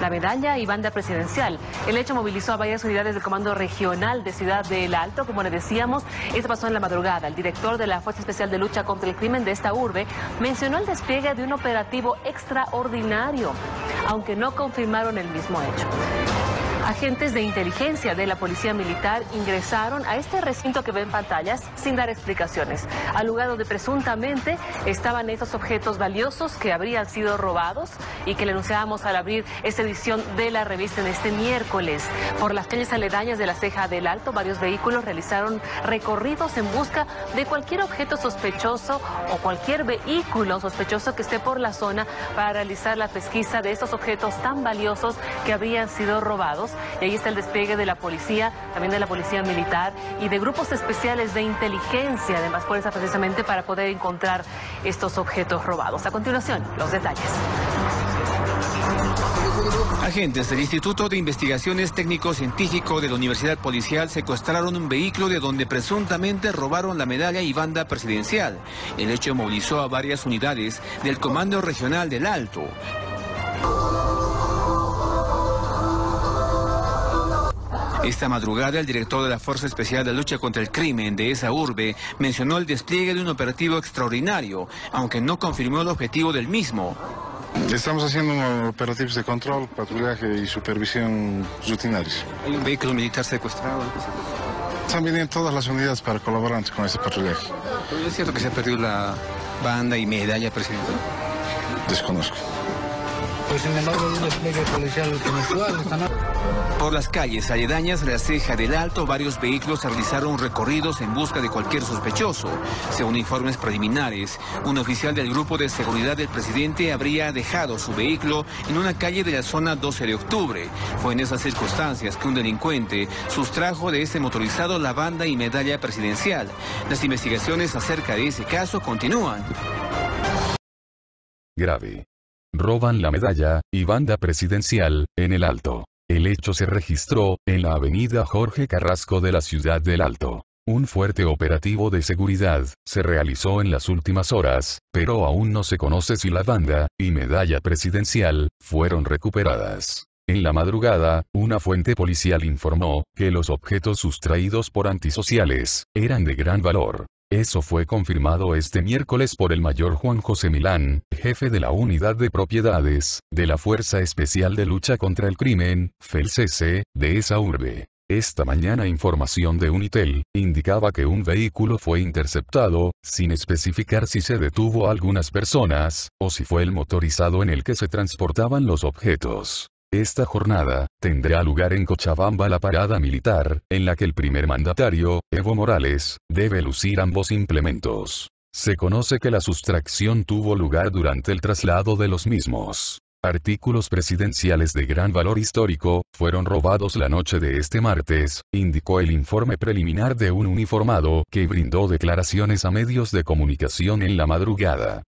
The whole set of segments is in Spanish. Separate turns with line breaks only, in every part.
la medalla y banda presidencial. El hecho movilizó a varias unidades del Comando Regional de Ciudad del Alto, como le decíamos, esto pasó en la madrugada. El director de la Fuerza Especial de Lucha contra el Crimen de esta urbe mencionó el despliegue de un operativo extraordinario, aunque no confirmaron el mismo hecho. Agentes de inteligencia de la Policía Militar ingresaron a este recinto que ven pantallas sin dar explicaciones, al lugar donde presuntamente estaban estos objetos valiosos que habrían sido robados y que le anunciábamos al abrir esta edición de la revista en este miércoles. Por las calles aledañas de la Ceja del Alto, varios vehículos realizaron recorridos en busca de cualquier objeto sospechoso o cualquier vehículo sospechoso que esté por la zona para realizar la pesquisa de estos objetos tan valiosos que habrían sido robados y ahí está el despliegue de la policía, también de la policía militar y de grupos especiales de inteligencia de más fuerza precisamente para poder encontrar estos objetos robados. A continuación, los detalles.
Agentes del Instituto de Investigaciones Técnico-Científico de la Universidad Policial secuestraron un vehículo de donde presuntamente robaron la medalla y banda presidencial. El hecho movilizó a varias unidades del Comando Regional del Alto. Esta madrugada, el director de la Fuerza Especial de Lucha contra el Crimen de esa urbe mencionó el despliegue de un operativo extraordinario, aunque no confirmó el objetivo del mismo.
Estamos haciendo operativos de control, patrullaje y supervisión rutinarios.
¿Hay un vehículo militar secuestrado?
Están viniendo todas las unidades para colaborar con este patrullaje.
¿Es cierto que se ha perdido la banda y medalla presidencial?
Desconozco.
Pues sin embargo, un despliegue policial inusual esta noche.
Por las calles aledañas de la ceja del Alto, varios vehículos realizaron recorridos en busca de cualquier sospechoso. Según informes preliminares, un oficial del grupo de seguridad del presidente habría dejado su vehículo en una calle de la zona 12 de octubre. Fue en esas circunstancias que un delincuente sustrajo de ese motorizado la banda y medalla presidencial. Las investigaciones acerca de ese caso continúan.
Grave. Roban la medalla y banda presidencial en el Alto. El hecho se registró en la avenida Jorge Carrasco de la ciudad del Alto. Un fuerte operativo de seguridad se realizó en las últimas horas, pero aún no se conoce si la banda y medalla presidencial fueron recuperadas. En la madrugada, una fuente policial informó que los objetos sustraídos por antisociales eran de gran valor. Eso fue confirmado este miércoles por el mayor Juan José Milán, jefe de la Unidad de Propiedades, de la Fuerza Especial de Lucha contra el Crimen, FELCC, de esa urbe. Esta mañana información de Unitel, indicaba que un vehículo fue interceptado, sin especificar si se detuvo a algunas personas, o si fue el motorizado en el que se transportaban los objetos. Esta jornada, tendrá lugar en Cochabamba la parada militar, en la que el primer mandatario, Evo Morales, debe lucir ambos implementos. Se conoce que la sustracción tuvo lugar durante el traslado de los mismos. Artículos presidenciales de gran valor histórico, fueron robados la noche de este martes, indicó el informe preliminar de un uniformado que brindó declaraciones a medios de comunicación en la madrugada.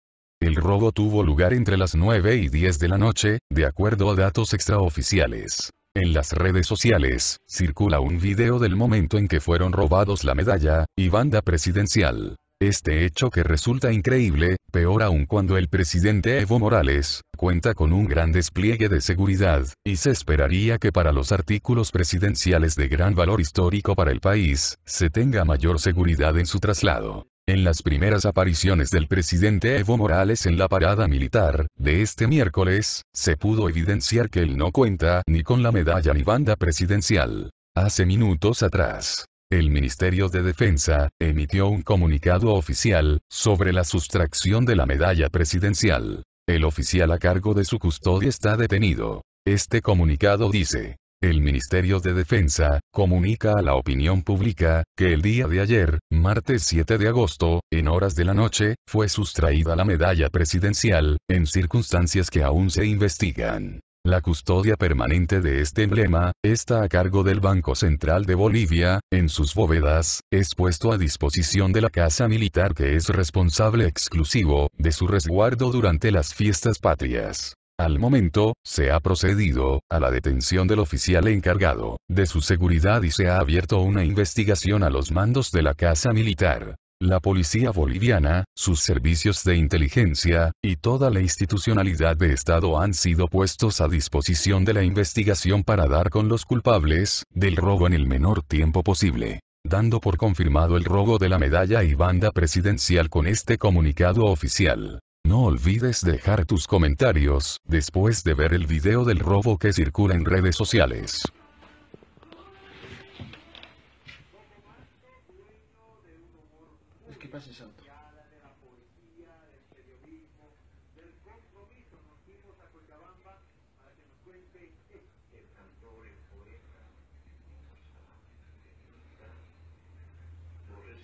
El robo tuvo lugar entre las 9 y 10 de la noche, de acuerdo a datos extraoficiales. En las redes sociales, circula un video del momento en que fueron robados la medalla y banda presidencial. Este hecho que resulta increíble, peor aún cuando el presidente Evo Morales, cuenta con un gran despliegue de seguridad, y se esperaría que para los artículos presidenciales de gran valor histórico para el país, se tenga mayor seguridad en su traslado. En las primeras apariciones del presidente Evo Morales en la parada militar, de este miércoles, se pudo evidenciar que él no cuenta ni con la medalla ni banda presidencial. Hace minutos atrás, el Ministerio de Defensa, emitió un comunicado oficial, sobre la sustracción de la medalla presidencial. El oficial a cargo de su custodia está detenido. Este comunicado dice, el Ministerio de Defensa, comunica a la opinión pública, que el día de ayer, martes 7 de agosto, en horas de la noche, fue sustraída la medalla presidencial, en circunstancias que aún se investigan. La custodia permanente de este emblema, está a cargo del Banco Central de Bolivia, en sus bóvedas, es puesto a disposición de la Casa Militar que es responsable exclusivo, de su resguardo durante las fiestas patrias. Al momento, se ha procedido a la detención del oficial encargado de su seguridad y se ha abierto una investigación a los mandos de la Casa Militar. La policía boliviana, sus servicios de inteligencia, y toda la institucionalidad de Estado han sido puestos a disposición de la investigación para dar con los culpables del robo en el menor tiempo posible dando por confirmado el robo de la medalla y banda presidencial con este comunicado oficial. No olvides dejar tus comentarios, después de ver el video del robo que circula en redes sociales.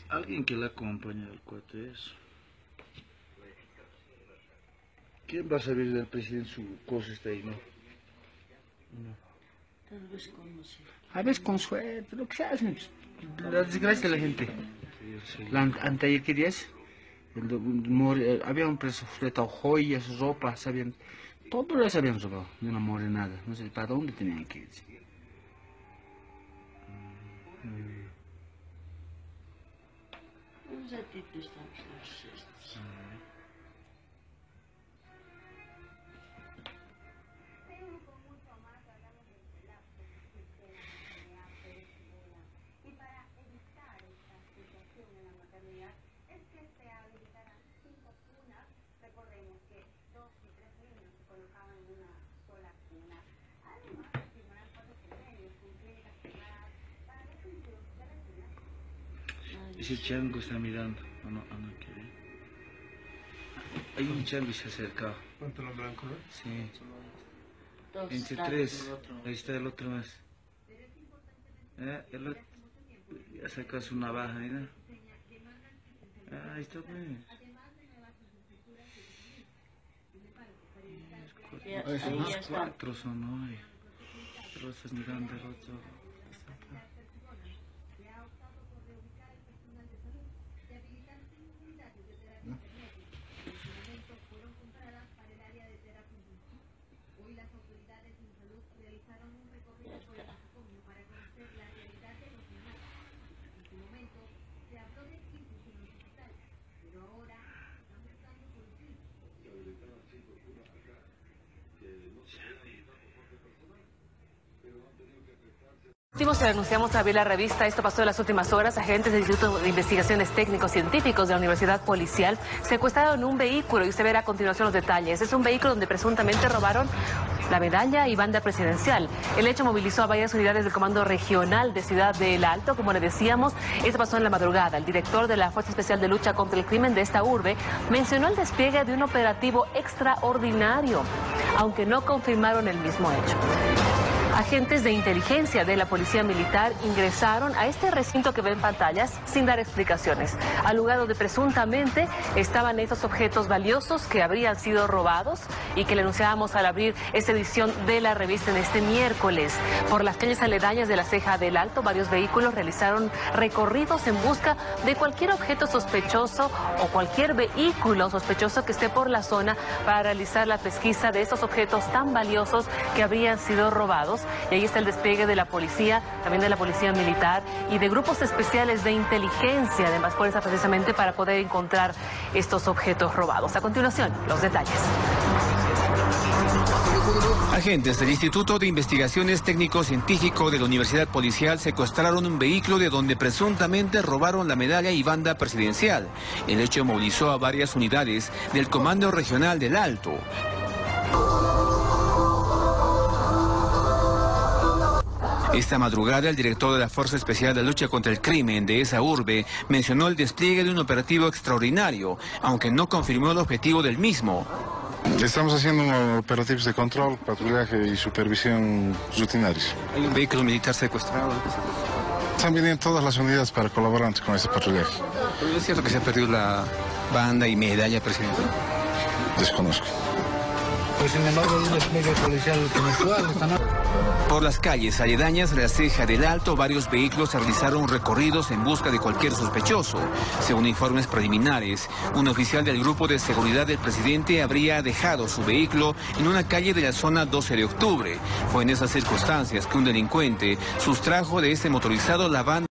Alguien que la acompañe al cuate eso. ¿Quién va a saber del presidente su cosa está ahí, no?
Tal vez conoce.
A veces con suerte, lo que se hace. La desgracia de la gente. La, anteayer, ¿qué día es? El do- more- había un preso fletado joyas, ropa, sabían. Todo les habían robado de una morenada. No sé para dónde tenían que irse.
Un ratito estamos
Ese chango está mirando. ¿O no? ¿O no quiere? Hay un chango y se acerca.
Pantalón blanco, ¿no?
Sí.
Dos
Entre tres. Ahí está el otro más. Eh, el otro. Ya sacó su navaja, ¿no? Ah, ahí está, pues. Los cuatro son hoy. Estás mirando el otro.
Se a abrir la revista. Esto pasó en las últimas horas. Agentes del Instituto de Investigaciones Técnicos Científicos de la Universidad Policial secuestraron un vehículo y usted verá a continuación los detalles. Es un vehículo donde presuntamente robaron la medalla y banda presidencial. El hecho movilizó a varias unidades del Comando Regional de Ciudad del Alto, como le decíamos. Esto pasó en la madrugada. El director de la Fuerza Especial de Lucha contra el Crimen de esta urbe mencionó el despliegue de un operativo extraordinario, aunque no confirmaron el mismo hecho. Agentes de inteligencia de la Policía Militar ingresaron a este recinto que ven pantallas sin dar explicaciones, al lugar donde presuntamente estaban esos objetos valiosos que habrían sido robados y que le anunciábamos al abrir esta edición de la revista en este miércoles. Por las calles aledañas de la Ceja del Alto, varios vehículos realizaron recorridos en busca de cualquier objeto sospechoso o cualquier vehículo sospechoso que esté por la zona para realizar la pesquisa de estos objetos tan valiosos que habrían sido robados. Y ahí está el despliegue de la policía, también de la policía militar y de grupos especiales de inteligencia de más fuerza precisamente para poder encontrar estos objetos robados. A continuación, los detalles.
Agentes del Instituto de Investigaciones Técnico-Científico de la Universidad Policial secuestraron un vehículo de donde presuntamente robaron la medalla y banda presidencial. El hecho movilizó a varias unidades del Comando Regional del Alto. Esta madrugada, el director de la Fuerza Especial de Lucha contra el Crimen de esa urbe mencionó el despliegue de un operativo extraordinario, aunque no confirmó el objetivo del mismo.
Estamos haciendo operativos de control, patrullaje y supervisión rutinarios.
Hay un vehículo militar secuestrado.
Están viniendo todas las unidades para colaborar con este patrullaje.
Es cierto que se ha perdido la banda y medalla presidencial.
Desconozco.
Pues sin embargo hay un despliegue policial mensual esta noche.
Por las calles aledañas de la ceja del Alto, varios vehículos realizaron recorridos en busca de cualquier sospechoso. Según informes preliminares, un oficial del grupo de seguridad del presidente habría dejado su vehículo en una calle de la zona 12 de octubre. Fue en esas circunstancias que un delincuente sustrajo de este motorizado la banda